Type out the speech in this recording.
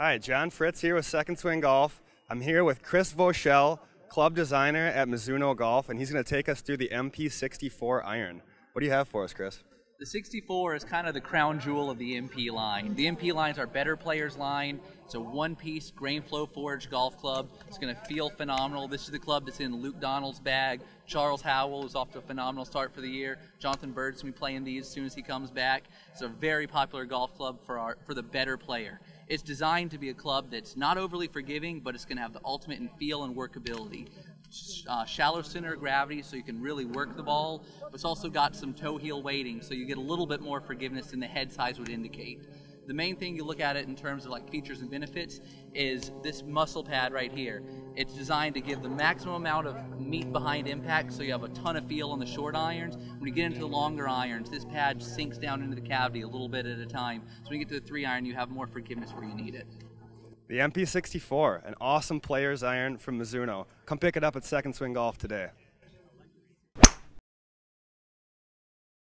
Hi, John Fritz here with Second Swing Golf. I'm here with Chris Voshall, club designer at Mizuno Golf, and he's going to take us through the MP64 iron. What do you have for us, Chris? The 64 is kind of the crown jewel of the MP line. The MP line is our better players line. It's a one-piece grain flow forged golf club. It's going to feel phenomenal. This is the club that's in Luke Donald's bag. Charles Howell is off to a phenomenal start for the year. Jonathan Byrd's going to be playing these as soon as he comes back. It's a very popular golf club for our for the better player. It's designed to be a club that's not overly forgiving, but it's going to have the ultimate in feel and workability uh, shallow center of gravity so you can really work the ball, but it's also got some toe heel weighting so you get a little bit more forgiveness than the head size would indicate. The main thing you look at it in terms of like features and benefits is this muscle pad right here. It's designed to give the maximum amount of meat behind impact so you have a ton of feel on the short irons. When you get into the longer irons, this pad sinks down into the cavity a little bit at a time. So when you get to the three iron, you have more forgiveness where you need it. The MP64, an awesome player's iron from Mizuno. Come pick it up at Second Swing Golf today.